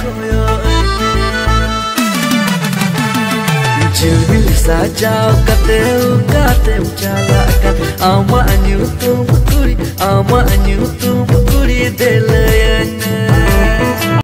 koyo Jumil chao kateu kateu jalakan Ama anyutum tôi, ama anyutum kuri tôi.